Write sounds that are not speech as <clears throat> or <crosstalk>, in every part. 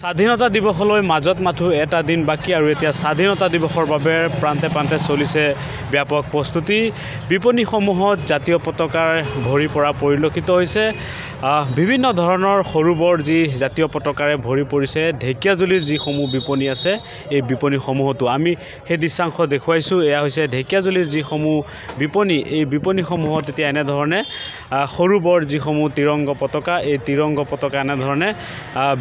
স্বাধীনতা দিৱসলৈ মাজত মাথো এটা দিন বাকী আৰু এতিয়া স্বাধীনতা দিৱসৰ বাবে প্ৰান্তে প্ৰান্তে চলিছে ব্যাপক প্ৰস্তুতি। বিপণীসমূহত জাতীয় পতাকাৰ ভৰি পৰা পৰিলক্ষিত হৈছে। বিভিন্ন ধৰণৰ সৰু বৰ যি জাতীয় পতাকাৰে ভৰি পৰিছে ঢেকীয়াজুলিৰ যিসমূহ বিপণী আছে এই বিপণীসমূহতো আমি সেই দৃশ্যাংশ দেখুৱাইছোঁ। এয়া হৈছে ঢেকীয়াজুলিৰ যিসমূহ বিপণী এই বিপণীসমূহত এতিয়া এনেধৰণে সৰু বৰ যিসমূহ তিৰংগ পতাকা এই তিৰংগ পতাকা এনেধৰণে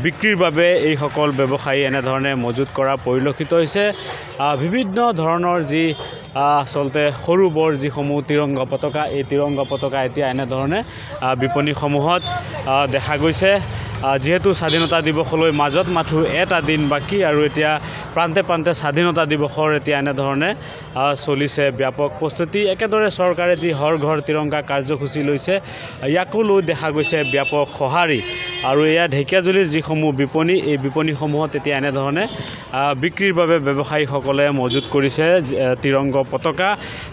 বিক্ৰীৰ বাবে এইসকল ব্যৱসায়ী এনেধৰণে মজুত কৰা পৰিলক্ষিত হৈছে। বিভিন্ন ধৰণৰ যি আচলতে সৰু বৰ যিসমূহ তিৰংগ পতাকা এই তিৰংগ পতাকা এতিয়া এনেধৰণে বিপণীসমূহত দেখা গৈছে। যিহেতু স্বাধীনতা দিৱসলৈ মাজত মাথো এটা দিন বাকী আৰু এতিয়া প্ৰান্তে প্ৰান্তে স্বাধীনতা দিৱসৰ এতিয়া এনেধৰণে চলিছে ব্যাপক প্ৰস্তুতি। একেদৰে চৰকাৰে যি হৰ ঘৰ তিৰংগা কাৰ্যসূচী লৈছে ইয়াকো লৈ দেখা গৈছে ব্যাপক সঁহাৰি। আৰু এয়া ঢেকীয়াজুলিৰ যিসমূহ বিপণী এই বিপণীসমূহত এতিয়া এনেধৰণে বিক্ৰীৰ বাবে ব্যৱসায়ীসকলে মজুত কৰিছে তিৰংগ পতাকা।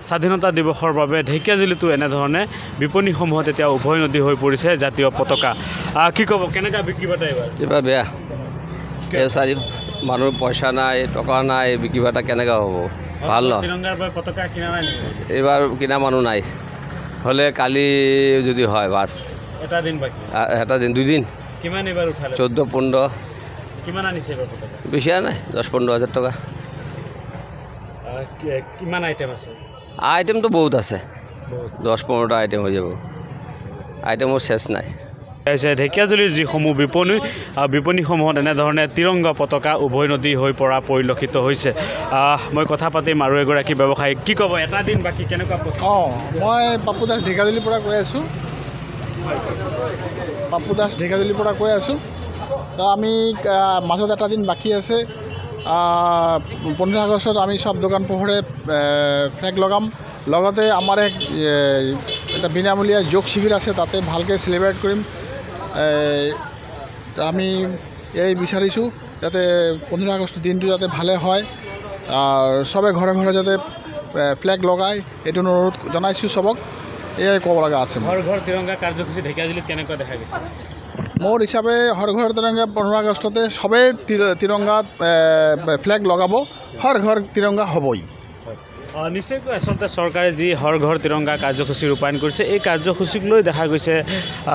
স্বাধীনতা দিৱসৰ বাবে ঢেকীয়াজুলিতো এনেধৰণে বিপণীসমূহত এতিয়া উভয় নদী হৈ পৰিছে জাতীয় পতাকা। কি ক'ব কেনেকুৱা বিক্ৰী এইবাৰ? এইবাৰ বেয়া। এই চাৰি মানুহৰ পইচা নাই টকা নাই বিক্ৰী বাৰ্তা কেনেকৈ হ'ব? ভাল ন? এইবাৰ কিনা মানুহ নাই। হ'লে কালি যদি হয় বাছ। এটা দিন বাকী। আ- এটা দিন দুদিন। কিমান এইবাৰ উঠালে? চৈধ্য পোন্ধৰ। কিমান আনিছে এইবাৰ পতাকা? বেছি নাই দহ পোন্ধৰ হাজাৰ টকা। কিমান আইটেম আছে? আইটেমটো বহুত আছে। দহ পোন্ধৰটা আইটেম হৈ যাব। আইটেমৰ চেচ নাই। হৈছে ঢেকীয়াজুলিৰ যিসমূহ বিপণী বিপণীসমূহত এনেধৰণে তিৰংগ পতাকা উভয় নদী হৈ পৰা পৰিলক্ষিত হৈছে। মই কথা পাতিম আৰু এগৰাকী ব্যৱসায়ী কি ক'ব এটা দিন বাকী কেনেকুৱা? অঁ মই পাপু দাস ঢেকাজুলিৰ পৰা কৈ আছোঁ। পাপু দাস ঢেকাজুলিৰ পৰা কৈ আছোঁ। আমি মাজত এটা দিন বাকী আছে। পোন্ধৰ আগষ্টত আমি চব দোকান পোহৰে ফ্লেগ লগাম। লগতে আমাৰ এক এটা বিনামূলীয়া যোগ শিবিৰ আছে তাতে ভালকৈ চেলিব্ৰেট কৰিম। আমি এই বিচাৰিছোঁ যাতে পোন্ধৰ আগষ্ট দিনটো যাতে ভালে হয় আৰু চবে ঘৰে ঘৰে যাতে ফ্লেগ লগায় এইটো অনুৰোধ জনাইছোঁ চবক এয়াই ক'ব লগা আছে ঘৰ ঘৰ তিৰংগা কাৰ্যসূচী ঢেকীয়াজুলিত কেনেকুৱা দেখা গৈছে? মোৰ হিচাপে হৰ ঘৰ তিৰংগা পোন্ধৰ আগষ্টতে চবেই তিৰংগাত ফ্লেগ লগাব। হৰ ঘৰ তিৰংগা হ'বই। নিশ্চয়কৈ আচলতে চৰকাৰে যি হৰ ঘৰ তিৰংগা কাৰ্যসূচী ৰূপায়ণ কৰিছে এই কাৰ্যসূচীক লৈ দেখা গৈছে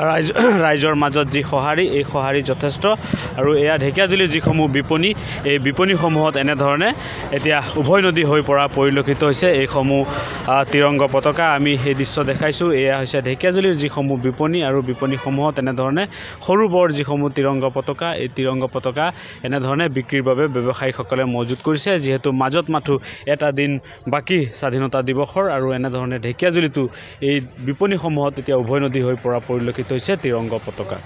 ৰাইজ <clears throat> ৰাইজৰ মাজত যি সঁহাৰি এই সঁহাৰি যথেষ্ট আৰু এয়া ঢেকীয়াজুলিৰ যিসমূহ বিপণী এই বিপণীসমূহত এনেধৰণে এতিয়া উভয় নদী হৈ পৰা পৰিলক্ষিত হৈছে। এইসমূহ তিৰংগ পতাকা আমি সেই দৃশ্য দেখাইছোঁ। এয়া হৈছে ঢেকীয়াজুলিৰ যিসমূহ বিপণী আৰু বিপণীসমূহত এনেধৰণে সৰু বৰ যিসমূহ তিৰংগ পতাকা এই তিৰংগ পতাকা এনেধৰণে বিক্ৰীৰ বাবে ব্যৱসায়ীসকলে মজুত কৰিছে। যিহেতু মাজত মাথো এটা দিন বাকী স্বাধীনতা দিৱসৰ আৰু এনেধৰণে ঢেকীয়াজুলিতো এই বিপণীসমূহত এতিয়া উভয় নদী হৈ পৰা পৰিলক্ষিত হৈছে তিৰংগ পতাকা।